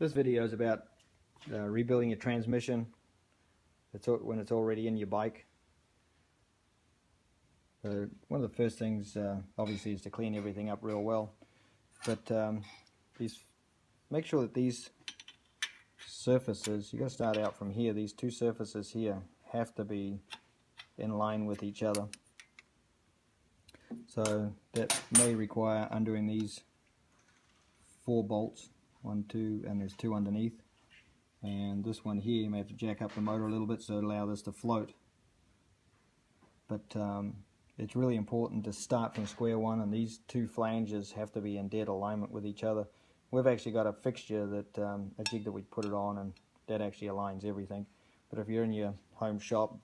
This video is about uh, rebuilding your transmission it's, when it's already in your bike. So one of the first things uh, obviously is to clean everything up real well. But um, these, make sure that these surfaces, you got to start out from here, these two surfaces here have to be in line with each other. So that may require undoing these four bolts one two and there's two underneath. And this one here you may have to jack up the motor a little bit so allow this to float. But um, it's really important to start from square one and these two flanges have to be in dead alignment with each other. We've actually got a fixture that um, a jig that we put it on and that actually aligns everything. But if you're in your home shop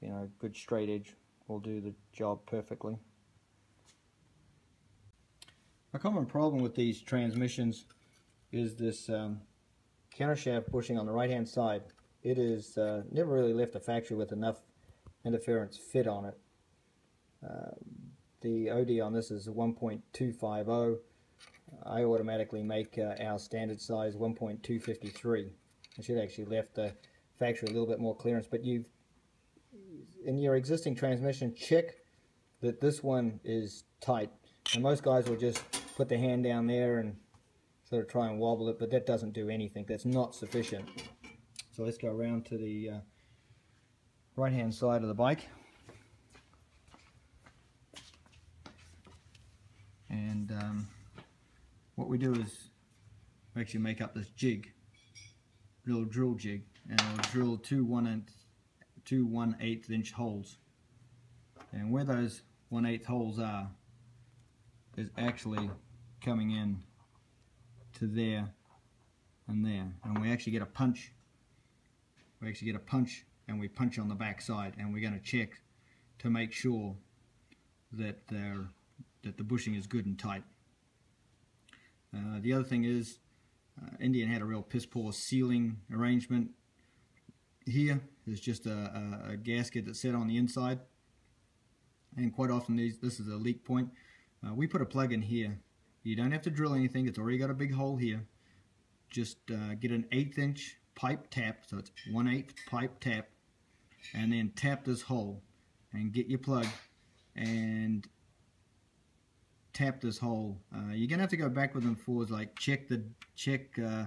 you know good straight edge will do the job perfectly. A common problem with these transmissions is this um, countershaft bushing on the right hand side. It is uh, never really left the factory with enough interference fit on it. Uh, the OD on this is 1.250. I automatically make uh, our standard size 1.253. I should actually left the factory a little bit more clearance, but you've in your existing transmission, check that this one is tight. And most guys will just put their hand down there and sort of try and wobble it, but that doesn't do anything. That's not sufficient. So let's go around to the uh, right hand side of the bike. And um, what we do is we actually make up this jig, little drill jig, and I'll drill two one and two one eighth inch holes. And where those one eighth holes are is actually coming in to there and there. And we actually get a punch. We actually get a punch and we punch on the back side and we're going to check to make sure that they're that the bushing is good and tight. Uh, the other thing is uh, Indian had a real piss poor sealing arrangement. Here is just a, a, a, gasket that's set on the inside. And quite often these this is a leak point. Uh, we put a plug in here you don't have to drill anything. It's already got a big hole here. Just uh, get an eighth inch pipe tap, so it's one eighth pipe tap, and then tap this hole and get your plug and tap this hole. Uh, you're gonna have to go backwards and forwards, like check the check uh,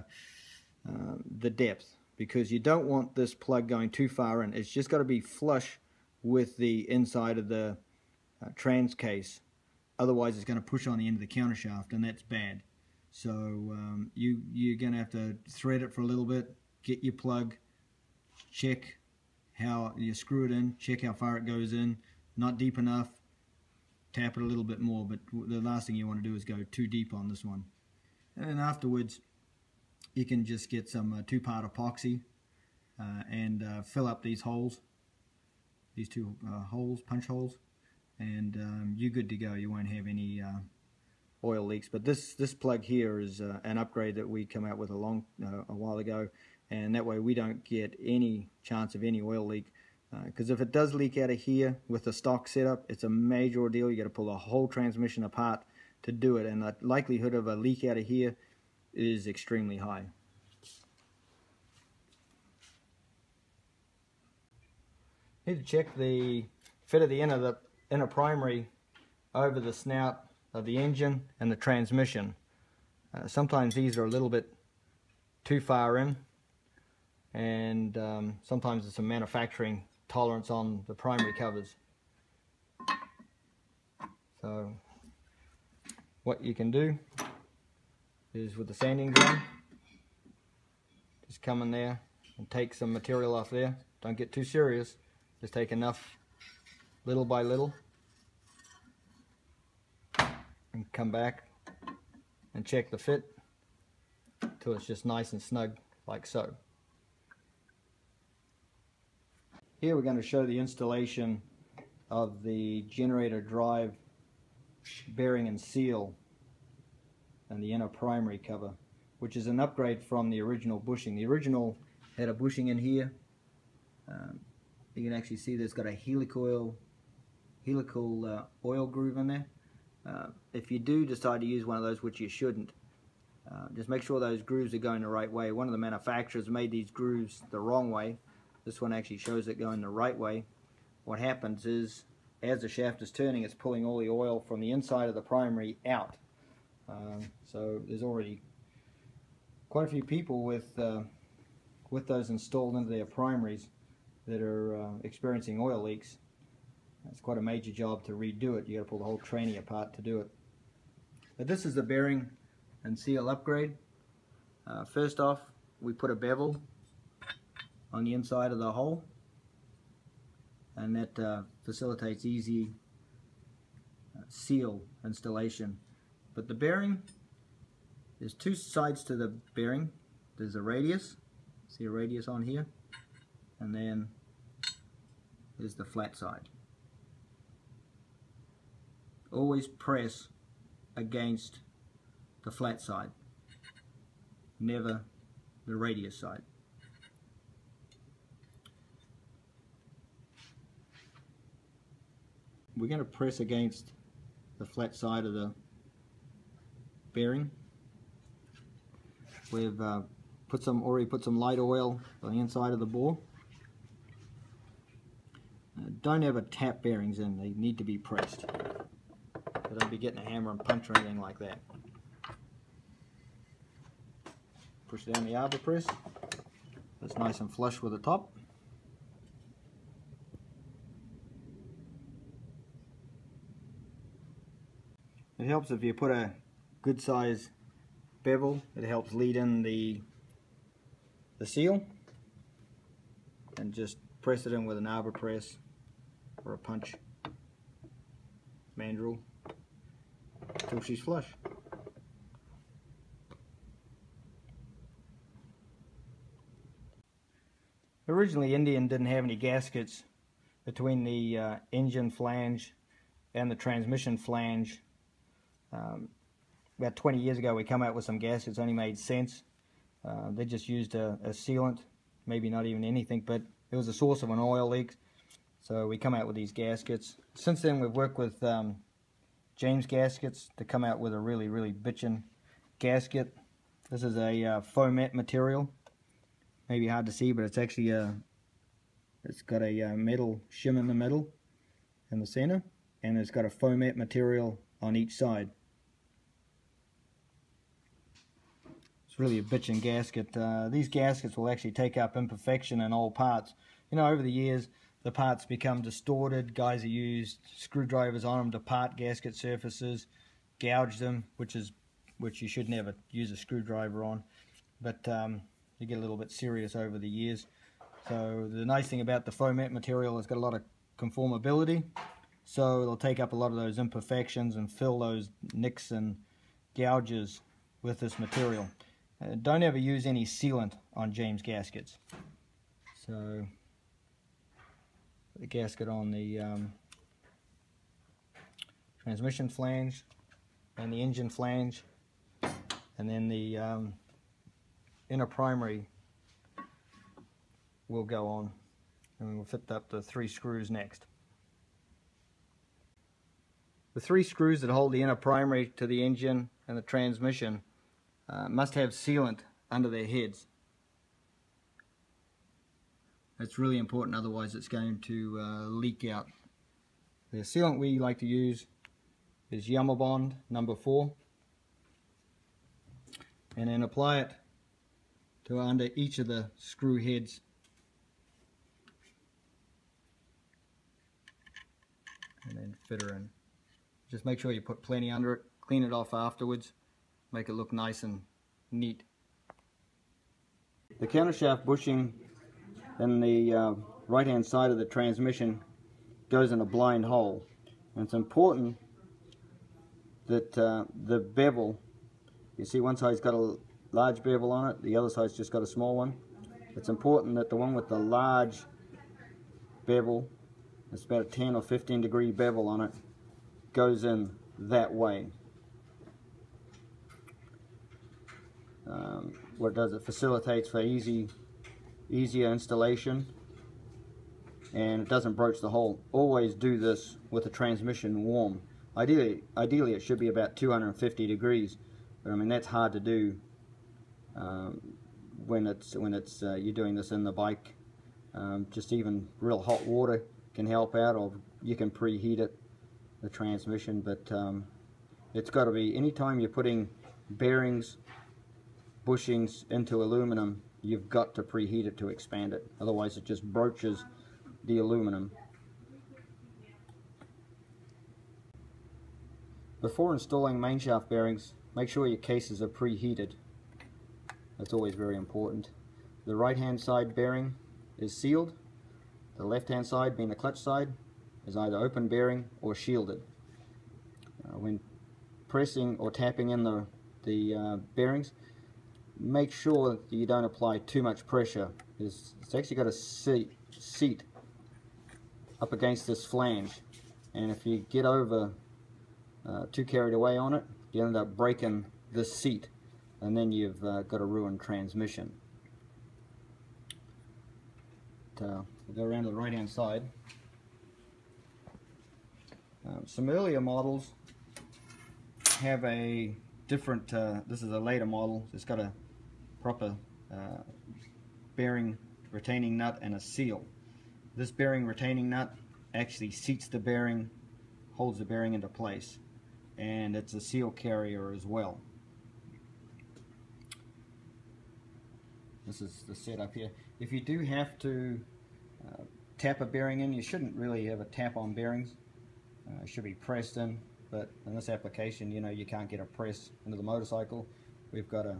uh, the depth because you don't want this plug going too far in. It's just got to be flush with the inside of the uh, trans case Otherwise, it's going to push on the end of the counter shaft, and that's bad. So um, you, you're going to have to thread it for a little bit, get your plug, check how you screw it in, check how far it goes in. Not deep enough, tap it a little bit more, but the last thing you want to do is go too deep on this one. And then afterwards, you can just get some uh, two-part epoxy uh, and uh, fill up these holes, these two uh, holes, punch holes and um, you're good to go. You won't have any uh, oil leaks. But this this plug here is uh, an upgrade that we come out with a long uh, a while ago, and that way we don't get any chance of any oil leak. Because uh, if it does leak out of here with the stock setup, it's a major ordeal. You got to pull the whole transmission apart to do it, and the likelihood of a leak out of here is extremely high. Need to check the fit of the end of the inner primary over the snout of the engine and the transmission. Uh, sometimes these are a little bit too far in and um, sometimes it's a manufacturing tolerance on the primary covers. So what you can do is with the sanding gun just come in there and take some material off there. Don't get too serious. Just take enough little by little and come back and check the fit till it's just nice and snug like so. Here we're going to show the installation of the generator drive bearing and seal and the inner primary cover which is an upgrade from the original bushing. The original had a bushing in here. Um, you can actually see there's got a helicoil helical uh, oil groove in there. Uh, if you do decide to use one of those, which you shouldn't, Uh, just make sure those grooves are going the right way. One of the manufacturers made these grooves the wrong way. This one actually shows it going the right way. What happens is, as the shaft is turning, it's pulling all the oil from the inside of the primary out. Uh, so there's already quite a few people with uh, with those installed into their primaries that are uh, experiencing oil leaks. It's quite a major job to redo it. You got to pull the whole tranny apart to do it. But this is the bearing and seal upgrade. Uh, first off, we put a bevel on the inside of the hole and that uh, facilitates easy uh, seal installation. But the bearing, there's two sides to the bearing. There's a radius, see a radius on here, and then there's the flat side. Always press against the flat side, never the radius side. We're going to press against the flat side of the bearing. We've uh, put some already put some light oil on the inside of the bore. Uh, don't ever tap bearings in, they need to be pressed. So don't be getting a hammer and punch or anything like that. Push down the arbor press. That's nice and flush with the top. It helps if you put a good size bevel. It helps lead in the the seal and just press it in with an arbor press or a punch mandrel until she's flush. Originally Indian didn't have any gaskets between the uh, engine flange and the transmission flange. Um, about 20 years ago we come out with some gaskets only made sense. Uh, they just used a, a, sealant, maybe not even anything, but it was a source of an oil leak. So we come out with these gaskets. Since then we've worked with um, James gaskets to come out with a really, really bitchin' gasket. This is a uh, material. Maybe hard to see, but it's actually a, it's got a uh, metal shim in the middle, in the center, and it's got a Foamet material on each side. It's really a bitchin' gasket. Uh, these gaskets will actually take up imperfection in all parts. You know, over the years, the parts become distorted. Guys have used screwdrivers on them to part gasket surfaces, gouge them, which is which you should never use a screwdriver on. But um, you get a little bit serious over the years. So the nice thing about the Foamet material, is it's got a lot of conformability. So it'll take up a lot of those imperfections and fill those nicks and gouges with this material. Uh, don't ever use any sealant on James gaskets. So the gasket on the um, transmission flange and the engine flange and then the um, inner primary will go on and we'll fit up the three screws next. The three screws that hold the inner primary to the engine and the transmission uh, must have sealant under their heads. That's really important, otherwise it's going to uh, leak out. The sealant we like to use is Yamabond number 4 and then apply it to under each of the screw heads and then fit her in. Just make sure you put plenty under it, clean it off afterwards, make it look nice and neat. The countershaft bushing then the uh, right hand side of the transmission goes in a blind hole. And it's important that uh, the bevel, you see one side's got a large bevel on it, the other side's just got a small one. It's important that the one with the large bevel, it's about a 10 or 15 degree bevel on it, goes in that way. Um, what it does, it facilitates for easy easier installation and it doesn't broach the hole. Always do this with the transmission warm. Ideally, ideally it should be about 250 degrees, But I mean that's hard to do um, when it's when it's uh, you're doing this in the bike. Um, just even real hot water can help out, or you can preheat it, the transmission. But um, it's got to be anytime you're putting bearings, bushings into aluminum, you've got to preheat it to expand it. Otherwise, it just broaches the aluminum. Before installing main shaft bearings, make sure your cases are preheated. That's always very important. The right hand side bearing is sealed. The left hand side, being the clutch side, is either open bearing or shielded. Uh, when pressing or tapping in the, the uh, bearings, make sure that you don't apply too much pressure. It's, it's actually got a seat, seat up against this flange and if you get over uh, too carried away on it, you end up breaking this seat and then you've uh, got a ruined transmission. So we'll go around to the right hand side. Um, some earlier models have a different, uh, this is a later model, it's got a proper uh, bearing retaining nut and a seal. This bearing retaining nut actually seats the bearing, holds the bearing into place, and it's a seal carrier as well. This is the setup here. If you do have to uh, tap a bearing in, you shouldn't really have a tap on bearings. Uh, it should be pressed in, but in this application, you know, you can't get a press into the motorcycle. We've got a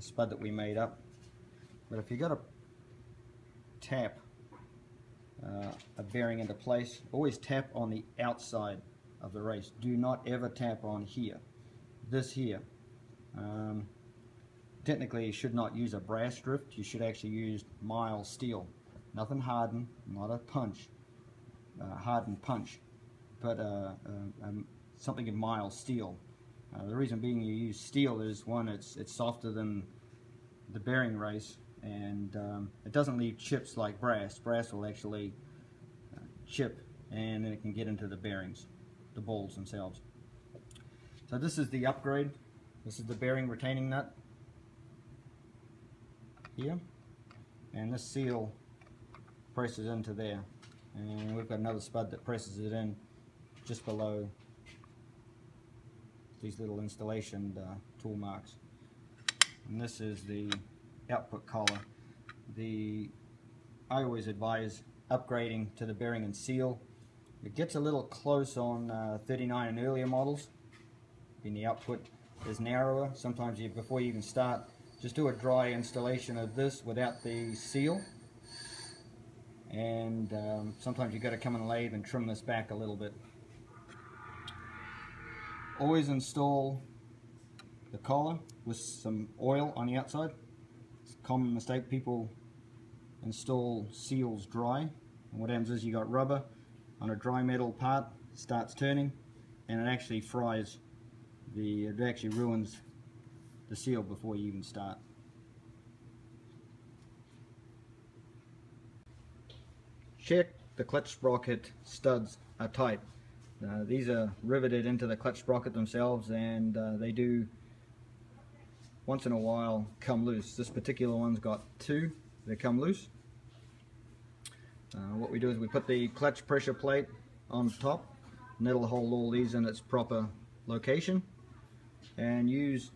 spud that we made up. But if you got to tap uh, a bearing into place, always tap on the outside of the race. Do not ever tap on here. This here. Um, technically you should not use a brass drift, you should actually use mild steel. Nothing hardened, not a punch, uh, hardened punch, but uh, uh, um, something in mild steel. Uh, the reason being you use steel is one, it's, it's softer than the bearing race and um, it doesn't leave chips like brass. Brass will actually uh, chip and then it can get into the bearings, the balls themselves. So this is the upgrade. This is the bearing retaining nut here and this seal presses into there and we've got another spud that presses it in just below these little installation uh, tool marks and this is the output collar. The I always advise upgrading to the bearing and seal. It gets a little close on uh, 39 and earlier models. In the output is narrower. Sometimes you, before you even start, just do a dry installation of this without the seal. And um, sometimes you've got to come the lathe and trim this back a little bit. Always install the collar with some oil on the outside It's a common mistake. People install seals dry. And what happens is you got rubber on a dry metal part, starts turning, and it actually fries the, it actually ruins the seal before you even start. Check the clutch sprocket studs are tight. Uh, these are riveted into the clutch sprocket themselves and uh, they do once in a while come loose. This particular one's got two that come loose. Uh, what we do is we put the clutch pressure plate on top and that'll hold all these in its proper location and use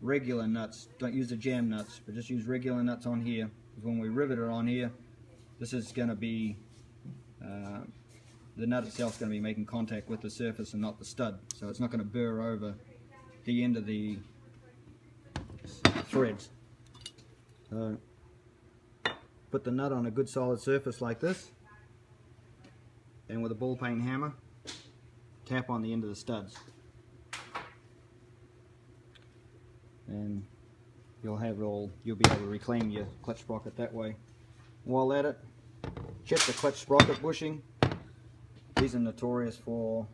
regular nuts. Don't use the jam nuts, but just use regular nuts on here. Because when we rivet it on here, this is going to be, uh, the nut itself is going to be making contact with the surface and not the stud. So it's not going to burr over the end of the threads. So put the nut on a good solid surface like this and with a ball peen hammer tap on the end of the studs and you'll have it all you'll be able to reclaim your clutch sprocket that way while at it check the clutch sprocket bushing these are notorious for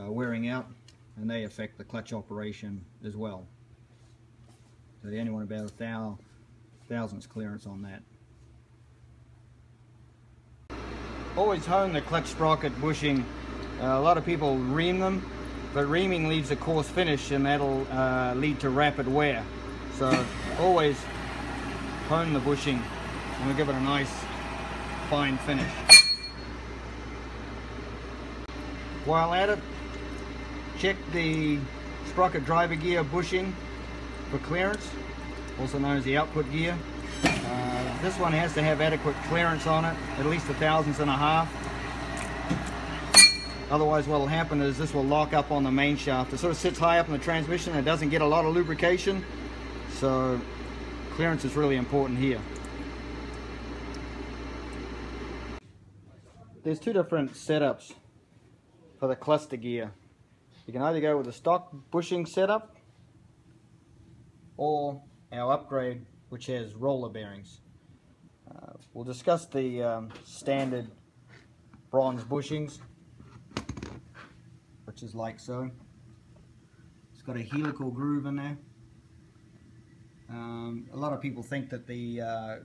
uh, wearing out and they affect the clutch operation as well so they only want about a thou thousandths clearance on that. Always hone the clutch sprocket bushing. Uh, a lot of people ream them but reaming leaves a coarse finish and that'll uh, lead to rapid wear. So always hone the bushing and we'll give it a nice fine finish. While at it, check the sprocket driver gear bushing for clearance, also known as the output gear. Uh, this one has to have adequate clearance on it, at least a thousandth and a half. Otherwise what will happen is this will lock up on the main shaft. It sort of sits high up in the transmission and it doesn't get a lot of lubrication. So clearance is really important here. There's two different setups for the cluster gear. You can either go with the stock bushing setup or our upgrade which has roller bearings. Uh, we'll discuss the um, standard bronze bushings which is like so. It's got a helical groove in there. Um, a lot of people think that the uh,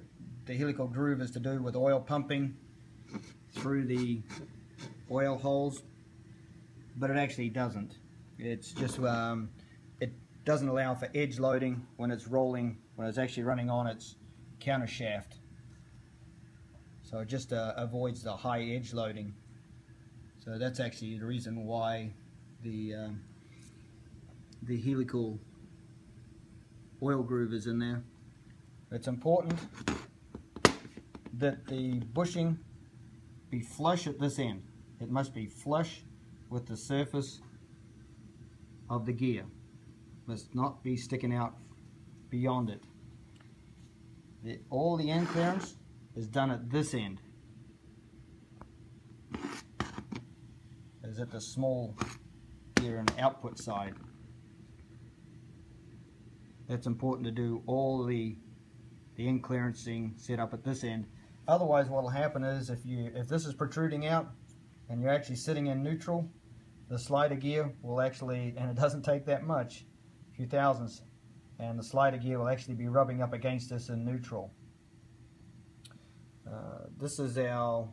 the helical groove is to do with oil pumping through the oil holes but it actually doesn't. It's just, um, it doesn't allow for edge loading when it's rolling, when it's actually running on its counter shaft. So it just uh, avoids the high edge loading. So that's actually the reason why the um, the helical oil groove is in there. It's important that the bushing be flush at this end. It must be flush with the surface of the gear. Must not be sticking out beyond it. The, all the end clearance is done at this end. Is at the small gear and output side. That's important to do all the the end clearancing set up at this end. Otherwise what will happen is if you if this is protruding out and you're actually sitting in neutral, the slider gear will actually, and it doesn't take that much, a few thousandths, and the slider gear will actually be rubbing up against this in neutral. Uh, this is our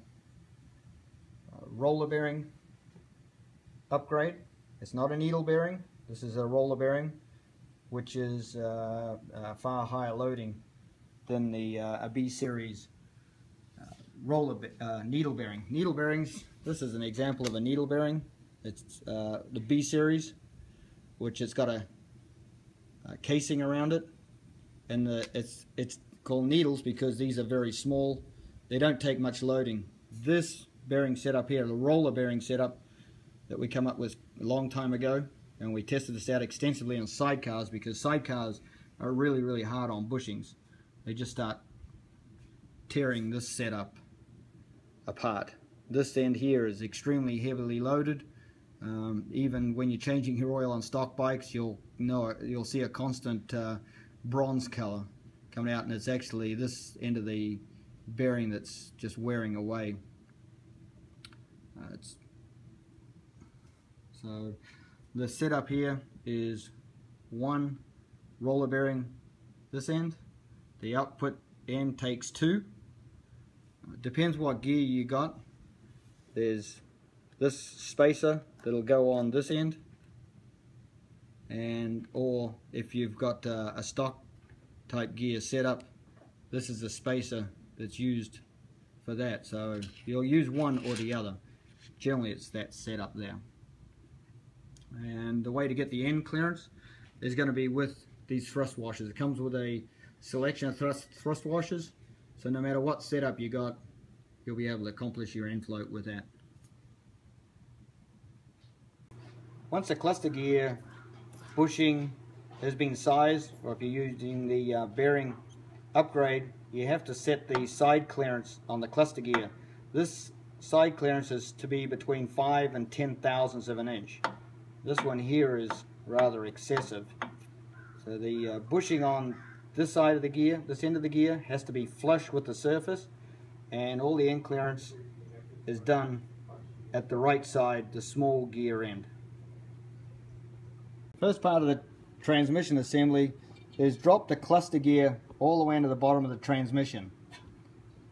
uh, roller bearing upgrade. It's not a needle bearing. This is a roller bearing, which is uh, far higher loading than the uh, a B series uh, roller uh, needle bearing. Needle bearings. This is an example of a needle bearing. It's uh, the B series, which it's got a, a casing around it, and the, it's it's called needles because these are very small. They don't take much loading. This bearing setup here, the roller bearing setup that we come up with a long time ago, and we tested this out extensively on sidecars because sidecars are really really hard on bushings. They just start tearing this setup apart. This end here is extremely heavily loaded um, even when you're changing your oil on stock bikes, you'll know you'll see a constant uh, bronze color coming out, and it's actually this end of the bearing that's just wearing away. Uh, so the setup here is one roller bearing this end. The output end takes two. depends what gear you got. There's this spacer that'll go on this end. And or if you've got uh, a stock type gear setup this is the spacer that's used for that. So you'll use one or the other. Generally it's that setup there. And the way to get the end clearance is going to be with these thrust washers. It comes with a selection of thrust, thrust washers. So no matter what setup you got you'll be able to accomplish your end float with that Once the cluster gear bushing has been sized, or if you're using the uh, bearing upgrade, you have to set the side clearance on the cluster gear. This side clearance is to be between 5 and 10 thousandths of an inch. This one here is rather excessive. So the uh, bushing on this side of the gear, this end of the gear, has to be flush with the surface and all the end clearance is done at the right side, the small gear end. First part of the transmission assembly is drop the cluster gear all the way into the bottom of the transmission.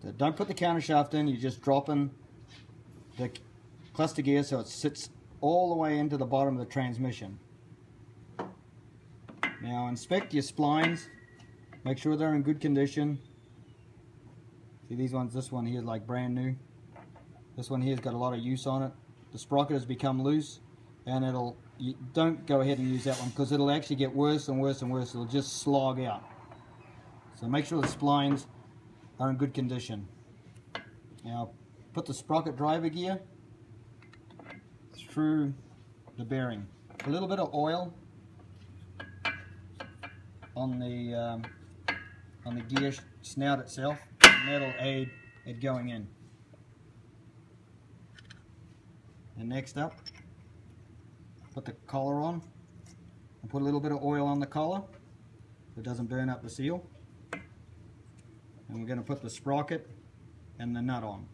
So don't put the counter shaft in, you're just dropping the cluster gear so it sits all the way into the bottom of the transmission. Now inspect your splines, make sure they're in good condition. See these ones, this one here is like brand new. This one here's got a lot of use on it. The sprocket has become loose and it'll, you don't go ahead and use that one because it'll actually get worse and worse and worse. It'll just slog out. So make sure the splines are in good condition. Now put the sprocket driver gear through the bearing. A little bit of oil on the um, on the gear snout itself and that'll aid it going in. And next up, put the collar on and put a little bit of oil on the collar so it doesn't burn up the seal. And we're going to put the sprocket and the nut on.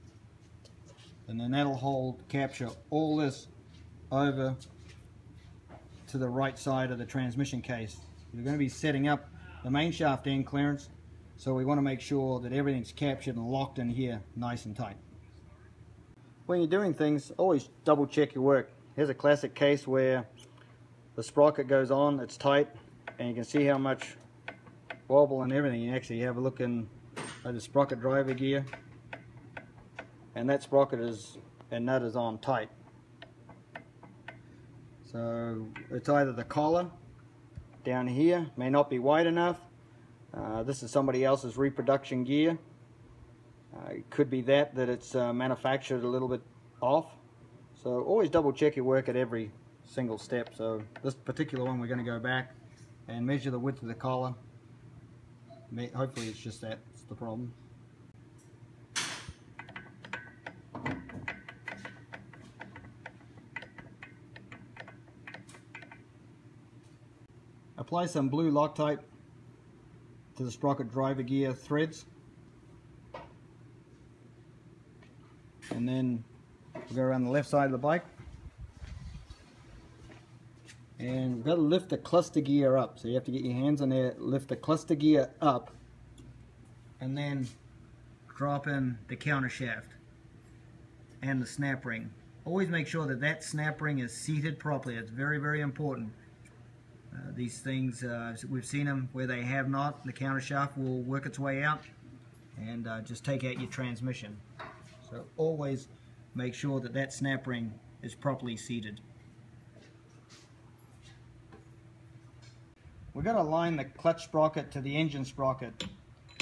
And then that'll hold, capture all this over to the right side of the transmission case. We're going to be setting up the main shaft end clearance so we want to make sure that everything's captured and locked in here nice and tight. When you're doing things, always double check your work. Here's a classic case where the sprocket goes on, it's tight, and you can see how much wobble and everything. You actually have a look in at the sprocket driver gear, and that sprocket is and nut is on tight. So it's either the collar down here may not be wide enough. Uh, this is somebody else's reproduction gear. Uh, it could be that, that it's uh, manufactured a little bit off. So always double check your work at every single step. So this particular one we're going to go back and measure the width of the collar. Hopefully it's just that, it's the problem. Apply some blue Loctite to the sprocket driver gear threads. And then we'll go around the left side of the bike. And we've got to lift the cluster gear up. So you have to get your hands on there, lift the cluster gear up, and then drop in the counter shaft and the snap ring. Always make sure that that snap ring is seated properly. It's very, very important. Uh, these things, uh, we've seen them where they have not. The counter shaft will work its way out and uh, just take out your transmission. So always make sure that that snap ring is properly seated. We're going to align the clutch sprocket to the engine sprocket.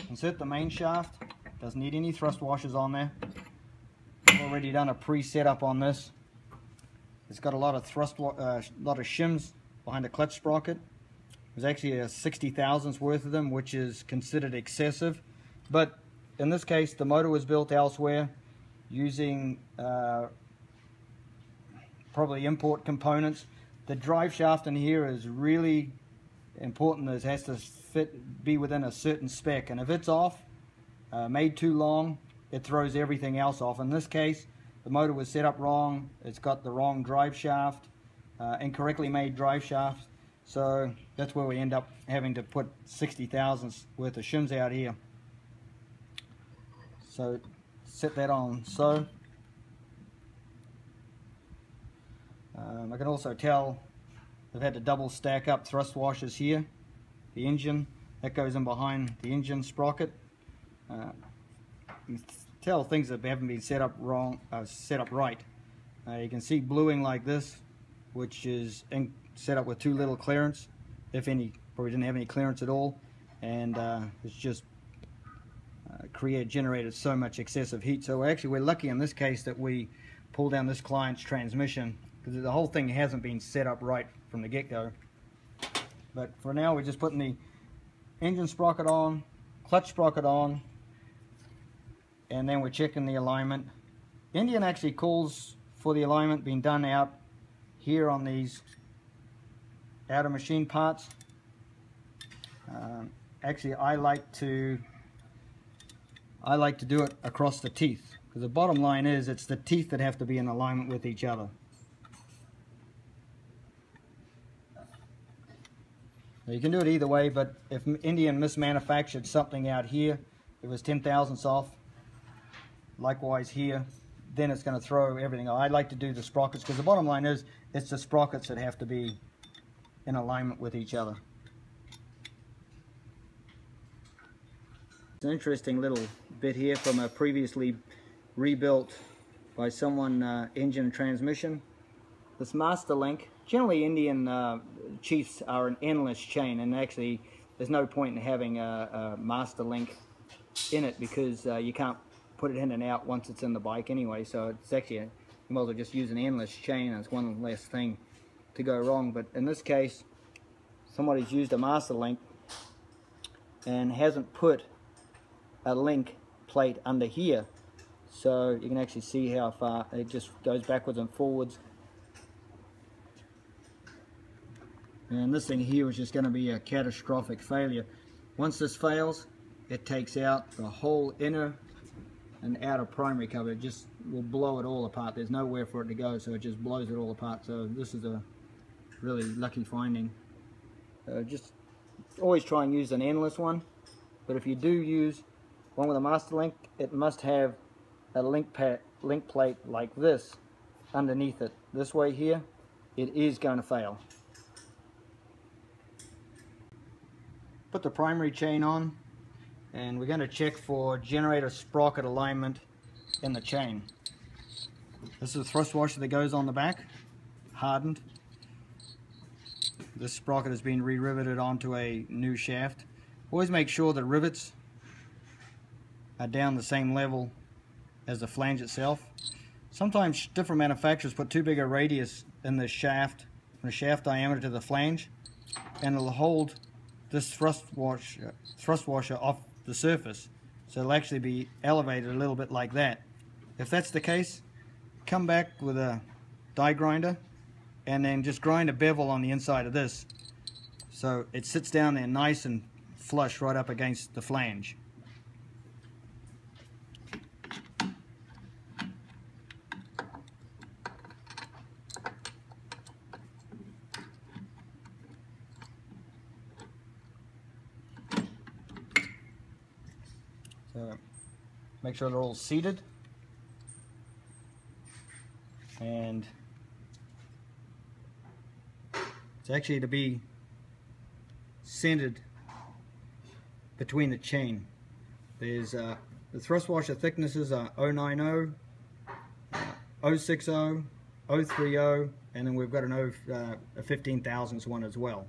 Insert the main shaft. Doesn't need any thrust washers on there. I've already done a pre-setup on this. It's got a lot of thrust, a uh, lot of shims behind the clutch sprocket. There's actually a 60 thousandths worth of them, which is considered excessive. But in this case, the motor was built elsewhere using uh, probably import components. The drive shaft in here is really important. It has to fit, be within a certain spec. And if it's off, uh, made too long, it throws everything else off. In this case, the motor was set up wrong. It's got the wrong drive shaft uh, incorrectly made drive shafts. So that's where we end up having to put 60 thousandths worth of shims out here. So set that on so. Um, I can also tell they've had to double stack up thrust washers here. The engine, that goes in behind the engine sprocket. Uh, you can tell things that haven't been set up wrong, uh, set up right. Uh, you can see bluing like this which is in, set up with too little clearance, if any, probably didn't have any clearance at all, and uh, it's just created generated so much excessive heat. So actually, we're lucky in this case that we pulled down this client's transmission because the whole thing hasn't been set up right from the get-go. But for now, we're just putting the engine sprocket on, clutch sprocket on, and then we're checking the alignment. Indian actually calls for the alignment being done out here on these outer machine parts. Um, actually, I like to I like to do it across the teeth because the bottom line is it's the teeth that have to be in alignment with each other. Now you can do it either way, but if Indian mismanufactured something out here, it was 10 thousandths off. Likewise here, then it's going to throw everything. I like to do the sprockets because the bottom line is it's the sprockets that have to be in alignment with each other. It's an interesting little bit here from a previously rebuilt by someone uh, engine transmission. This master link, generally Indian uh, chiefs are an endless chain and actually there's no point in having a, a master link in it because uh, you can't put it in and out once it's in the bike anyway so it's actually a, you might as well just use an endless chain it's one less thing to go wrong but in this case somebody's used a master link and hasn't put a link plate under here. So you can actually see how far it just goes backwards and forwards. And this thing here is just going to be a catastrophic failure. Once this fails it takes out the whole inner and outer primary cover. It just will blow it all apart. There's nowhere for it to go so it just blows it all apart. So this is a really lucky finding. Uh, just always try and use an endless one but if you do use one with a master link, it must have a link, link plate like this underneath it. This way here, it is going to fail. Put the primary chain on and we're going to check for generator sprocket alignment in the chain. This is a thrust washer that goes on the back, hardened. This sprocket has been re-riveted onto a new shaft. Always make sure the rivets uh, down the same level as the flange itself. Sometimes different manufacturers put too big a radius in the shaft, the shaft diameter to the flange, and it'll hold this thrust washer, thrust washer off the surface. So it'll actually be elevated a little bit like that. If that's the case, come back with a die grinder and then just grind a bevel on the inside of this so it sits down there nice and flush right up against the flange. So make sure they're all seated. And it's actually to be centered between the chain. There's uh, the thrust washer thicknesses are 090, uh, 060, 030, and then we've got an O, uh, a 15 thousandths one as well.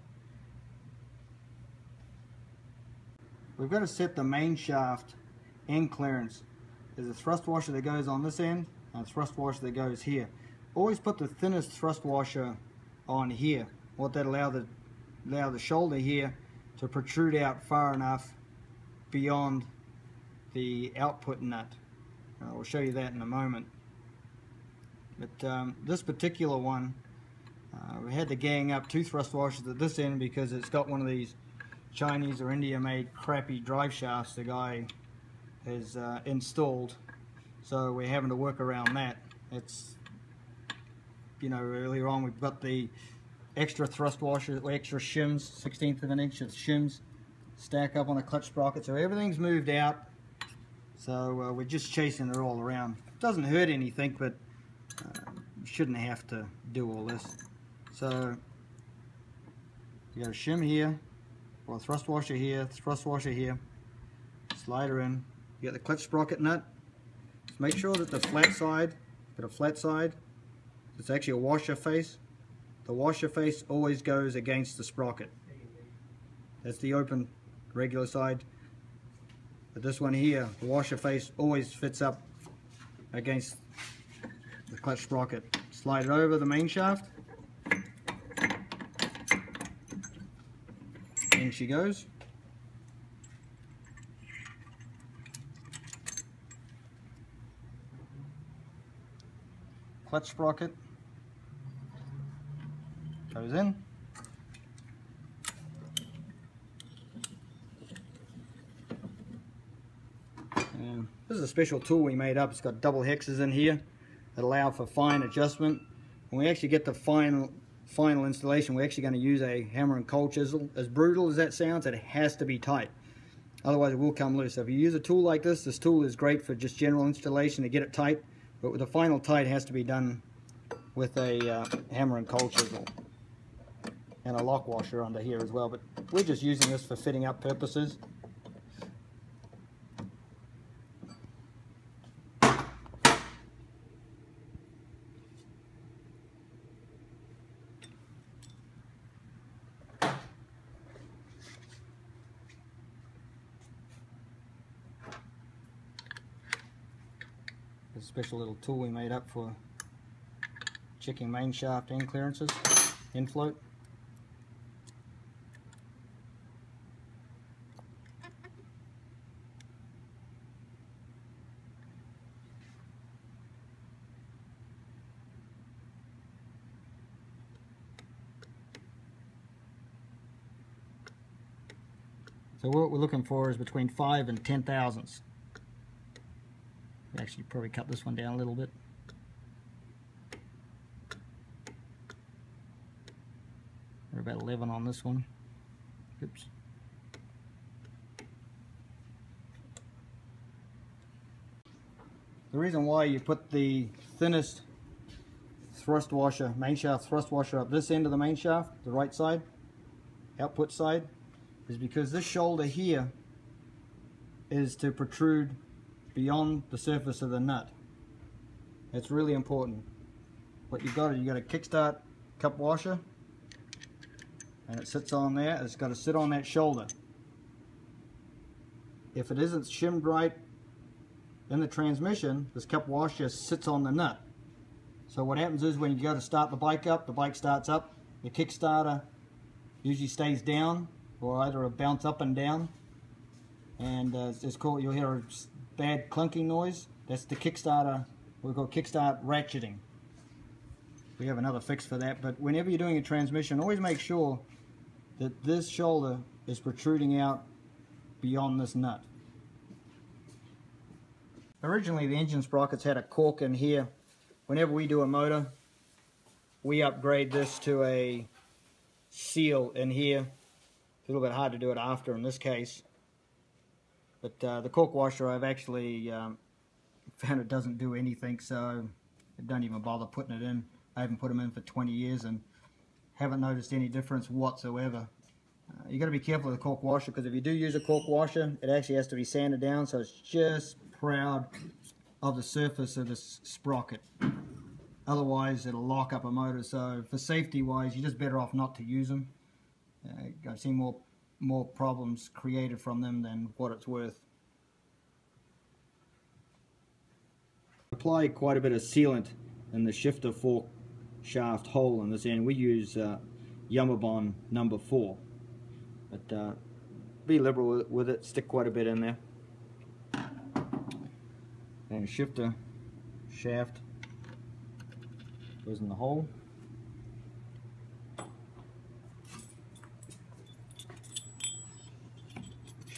We've got to set the main shaft end clearance. There's a thrust washer that goes on this end and a thrust washer that goes here. Always put the thinnest thrust washer on here. What that allow the allow the shoulder here to protrude out far enough beyond the output nut. Uh, I'll show you that in a moment. But um, this particular one, uh, we had to gang up two thrust washers at this end because it's got one of these Chinese or India made crappy drive shafts the guy is uh, installed. So we're having to work around that. It's you know earlier on we've got the extra thrust washer extra shims 16th of an inch of shims stack up on a clutch sprocket. So everything's moved out. So uh, we're just chasing it all around. Doesn't hurt anything but uh, shouldn't have to do all this. So you got a shim here or a thrust washer here thrust washer here slider in you got the clutch sprocket nut. Just make sure that the flat side, got a flat side, it's actually a washer face. The washer face always goes against the sprocket. That's the open regular side. But this one here, the washer face always fits up against the clutch sprocket. Slide it over the main shaft. In she goes. Clutch sprocket goes in. And this is a special tool we made up. It's got double hexes in here that allow for fine adjustment. When we actually get the final final installation, we're actually going to use a hammer and cold chisel. As brutal as that sounds, it has to be tight. Otherwise it will come loose. So if you use a tool like this, this tool is great for just general installation to get it tight. But the final tight has to be done with a uh, hammer and cold chisel and a lock washer under here as well. But we're just using this for fitting up purposes a special little tool we made up for checking main shaft end clearances, end float. So what we're looking for is between 5 and 10 thousandths. Actually, probably cut this one down a little bit. We're about 11 on this one. Oops. The reason why you put the thinnest thrust washer, main shaft thrust washer up this end of the main shaft, the right side, output side, is because this shoulder here is to protrude beyond the surface of the nut. It's really important. What you've got is you've got a kickstart cup washer and it sits on there. It's got to sit on that shoulder. If it isn't shimmed right in the transmission, this cup washer sits on the nut. So what happens is when you go to start the bike up, the bike starts up, the kickstarter usually stays down or either a bounce up and down and uh, it's called you'll hear bad clunking noise that's the kickstarter we call kickstart ratcheting. We have another fix for that but whenever you're doing a transmission always make sure that this shoulder is protruding out beyond this nut. Originally the engine sprockets had a cork in here. Whenever we do a motor we upgrade this to a seal in here. A little bit hard to do it after in this case. But uh, the cork washer I've actually um, found it doesn't do anything so I don't even bother putting it in. I haven't put them in for 20 years and haven't noticed any difference whatsoever. Uh, you got to be careful with the cork washer because if you do use a cork washer it actually has to be sanded down so it's just proud of the surface of the sprocket. Otherwise it'll lock up a motor so for safety wise you're just better off not to use them. Uh, I've seen more more problems created from them than what it's worth. Apply quite a bit of sealant in the shifter fork shaft hole in this end. We use uh, Yamabond number four, but uh, be liberal with it. Stick quite a bit in there. And shifter shaft goes in the hole.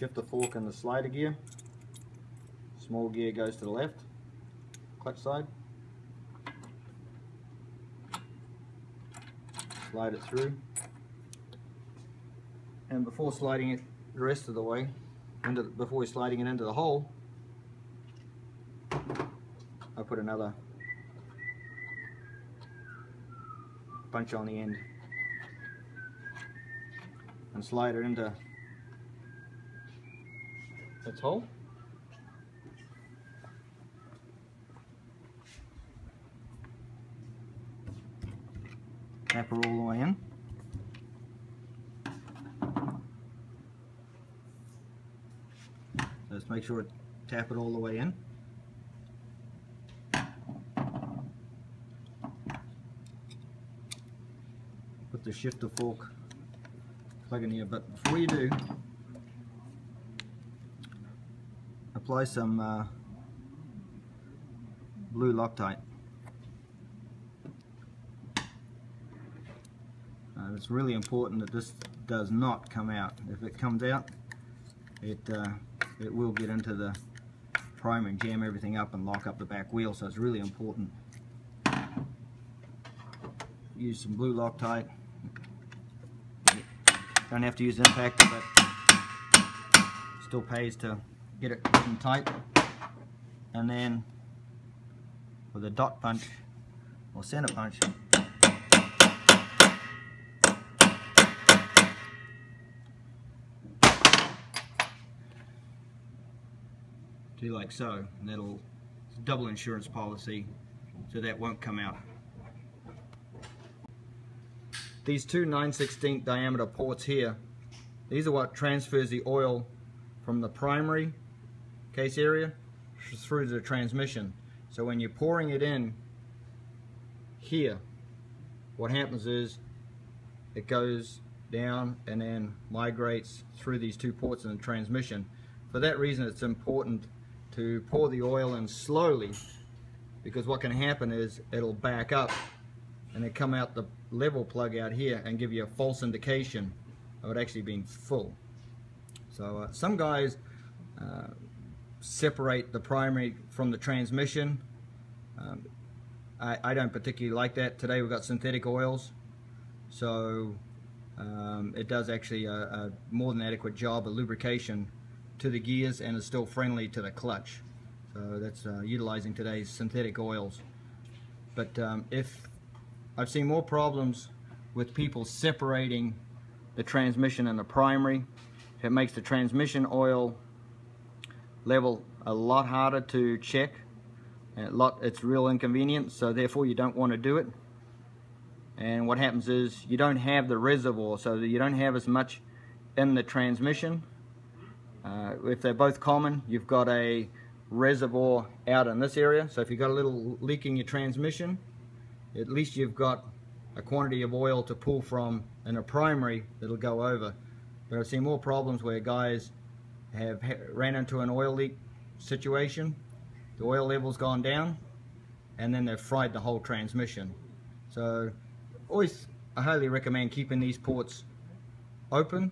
Shift the fork in the slider gear. Small gear goes to the left, clutch side. Slide it through. And before sliding it the rest of the way, into the, before sliding it into the hole, I put another bunch on the end and slide it into its hole. Tap her all the way in. Just make sure it tap it all the way in. Put the shifter fork plug in here, but before you do, apply some uh, blue Loctite. Uh, it's really important that this does not come out. If it comes out, it uh, it will get into the primer and jam everything up and lock up the back wheel. So it's really important. Use some blue Loctite. Don't have to use impactor, but still pays to get it tight and then with a dot punch or center punch. Do like so, and that'll double insurance policy, so that won't come out. These two 9 16 diameter ports here, these are what transfers the oil from the primary case area through the transmission. So when you're pouring it in here, what happens is it goes down and then migrates through these two ports in the transmission. For that reason, it's important to pour the oil in slowly because what can happen is it'll back up and then come out the level plug out here and give you a false indication of it actually being full. So uh, some guys uh, separate the primary from the transmission. Um, I, I, don't particularly like that. Today we've got synthetic oils, so um, it does actually a, a, more than adequate job of lubrication to the gears and is still friendly to the clutch. So that's uh, utilizing today's synthetic oils. But um, if I've seen more problems with people separating the transmission and the primary, it makes the transmission oil level a lot harder to check a lot it's real inconvenient so therefore you don't want to do it. And what happens is you don't have the reservoir so you don't have as much in the transmission. Uh, if they're both common you've got a reservoir out in this area so if you've got a little leak in your transmission at least you've got a quantity of oil to pull from in a primary that'll go over. But I've seen more problems where guys have ran into an oil leak situation, the oil level's gone down, and then they've fried the whole transmission. So always I highly recommend keeping these ports open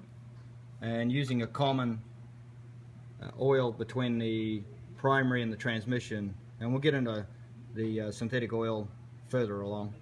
and using a common uh, oil between the primary and the transmission and we'll get into the uh, synthetic oil further along.